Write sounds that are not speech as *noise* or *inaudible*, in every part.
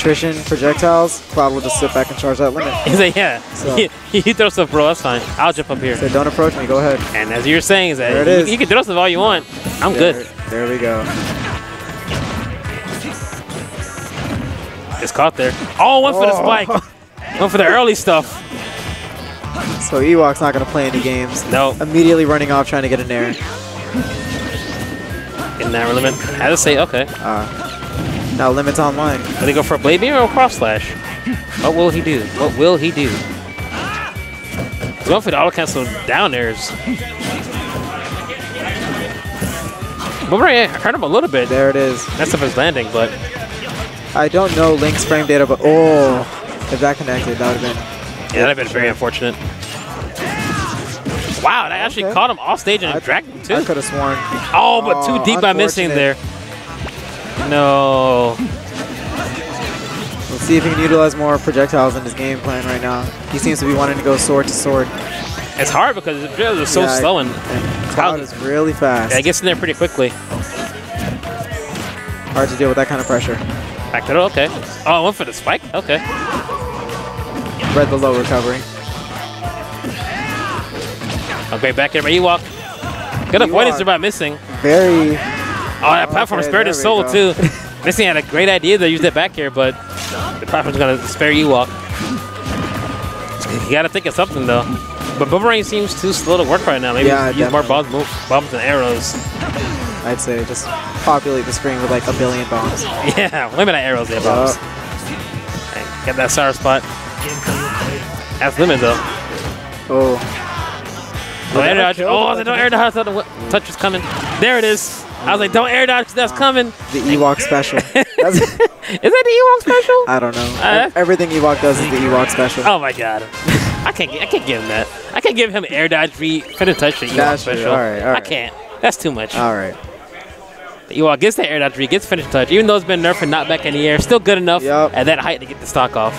attrition projectiles, Cloud will just sit back and charge that limit. *laughs* He's like, yeah, So- *laughs* he, he throws stuff, bro. That's fine. I'll jump up here. So don't approach me, go ahead. And as you're saying, is that There it you, you can throw stuff all you want. I'm There, good. there we go. It's caught there. Oh, went for the Oh. spike. Went for the early stuff. So Ewok's not going to play any games. No, Immediately running off trying to get an air. in that limit. I to say, okay. Uh, now limits online. Will he go for a blade beam or a cross slash? What will he do? What will he do? He's going for the auto cancel down airs. Boomerang hurt him a little bit. There it is. That's if his landing, but I don't know Link's frame data, but oh, if that connected, that would have been. yeah, that'd have been very unfortunate. Wow, that actually Okay. caught him off stage and I- dragged him too. I could have sworn. Oh, but too Oh, deep by missing there. No. Let's see if he can utilize more projectiles in his game plan right now. He seems to be wanting to go sword to sword. It's hard because the drills are so Yeah, slow and and Cloud is really fast. yeah, it gets in there pretty quickly. Hard to deal with that kind of pressure. Back to the okay. Oh, I went for the spike? Okay. Read the low recovery. Okay, back here by Ewok. Good avoidance by missing. Very. Oh, that oh, platform Okay, spared his soul go. too. *laughs* Missing had a great idea to use that back here, but the platform's gonna spare Ewok. You gotta think of something though. But Boomerang seems too slow to work right now. Maybe Yeah, use more bombs, bombs and arrows. I'd say just populate the screen with like a billion bombs. *laughs* Yeah, maybe not arrows there, bombs. Oh. Hey, Get that sour spot. That's limit though. Oh, No air that dodge. kill? Oh, I said, don't air dodge. Oh, the wa- touch was coming. There it is. I was like, don't air dodge. That's coming. the Ewok special. *laughs* Is that the Ewok special? I don't know. Uh, Everything Ewok does is the Ewok special. Oh my god. I can't. I can't give him that. I can't give him air dodge free finish touch the Ewok That's true. special. Alright, I can't. That's too much. All right. The Ewok gets the air dodge free, gets finish touch, even though it's been nerfed and not back in the air. Still good enough Yup. at that height to get the stock off.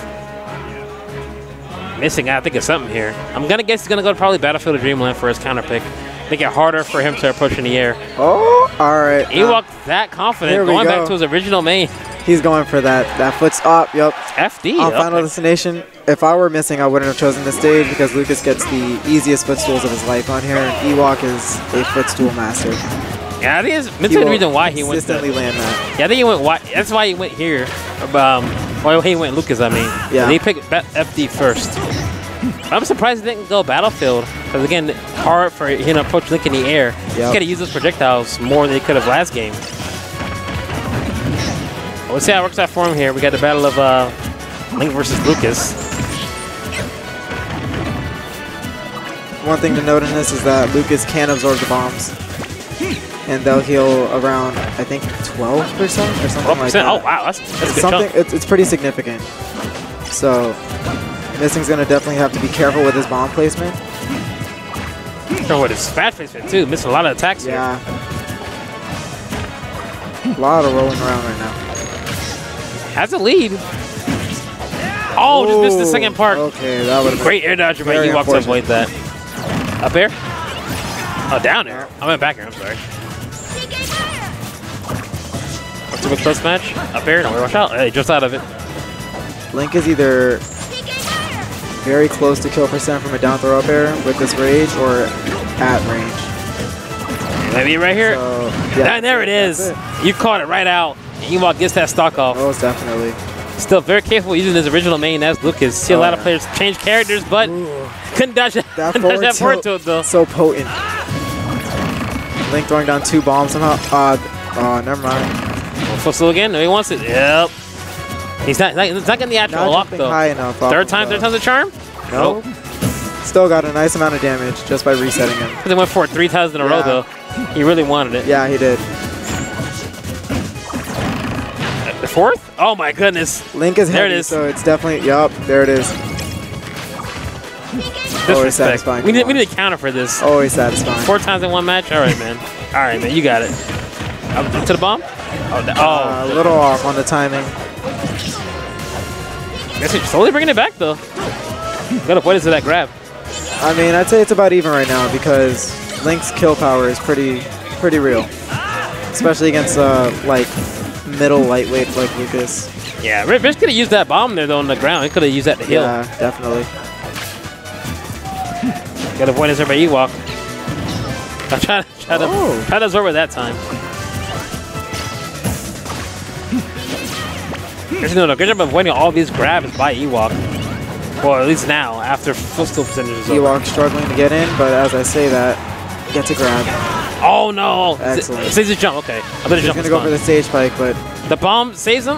Missing, I think of something here. I'm gonna guess he's gonna go to probably Battlefield of Dreamland for his counter pick. Make it harder for him to approach in the air. Oh, all right. Ewok that confident, going back to his original main. He's going for that that foot's up. Yep. FD. On Final. Destination, if I were missing, I wouldn't have chosen this stage because Lucas gets the easiest footstools of his life on here, and Ewok is a footstool master. Yeah, I think it's He the reason why he went. To, consistently land that. yeah, I think he went. Why, that's why he went here. Um, why he went Lucas. I mean, Yeah. They picked FD first. *laughs* I'm surprised he didn't go Battlefield because again, hard for him to approach Link in the air. He's Yep. got to use those projectiles more than he could have last game. Well, Let's see how it works out for him here. We got the battle of uh, Link versus Lucas. One thing to note in this is that Lucas can absorb the bombs, and they'll heal around I think 12% or something 12%. like that. oh wow, that's, that's something. It's, it's pretty significant. So, Missing's gonna definitely have to be careful with his bomb placement. Sure, with his smash placement too, missing a lot of attacks here. Yeah. A lot of rolling around right now. Has a lead. Oh, just missed the second part. Okay, that would have Great air dodge by Very Ewok to unfortunate. avoid that. Up air? Oh, down air. I went back air, I'm sorry. Ultimate close match. Up air, no, watch out. Hey, just out of it. Link is either very close to kill percent from a down throw up air with this rage or at range. Maybe right here. So, Ah, yeah, there it is. that's You caught it right out. Ewok gets that stock off. Most definitely. Still very careful using his original main as Lucas. See a Oh, lot of players change characters, but couldn't dodge that, That couldn't dodge forward that forward tilt. though. So potent. Link throwing down two bombs somehow. Uh, oh, never mind. Fussel again? No, he wants it. Yep. He's not, he's not getting the actual Not lock though. high enough. Third time, third time's a charm? No. Still got a nice amount of damage just by resetting him. *laughs* They went for it three times in a row though. He really wanted it. Yeah, he did. The fourth? Oh my goodness. Link is There it heavy, is. so it's definitely. Yup, there it is. Disrespect. satisfying We need, we need a counter for this. Always satisfying. Four times in one match? All right, man. All right, man. You got it. Up to the bomb? Oh, Uh, oh. a little off on the timing. He's slowly bringing it back though. Got avoidance of that grab. I mean, I'd say it's about even right now because Link's kill power is pretty, pretty real, especially against uh, like middle lightweight like Lucas. Yeah, Rich, could have used that bomb there though on the ground. He could have used that to heal. Yeah, definitely. Got avoidance there by Ewok. I'm trying, try to Oh. try to absorb it that time. Actually, no, no, good job of avoiding all these grabs by Ewok. Well, at least now, after footstool percentage is over. Ewok struggling to get in, but as I say that, gets a grab. Oh no! Excellent. It says his jump. Okay, I better He's jump. gonna go one. for the stage spike, but The bomb saves him,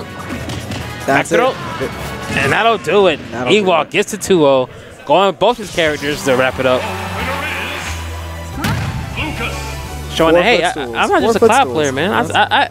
that's throw? it. and that'll do it. That'll do Ewok it. gets to 2-0, going with both his characters to wrap it up. Showing Four that hey, I, I'm not Four just a cloud footstools. player, man. I, I, I,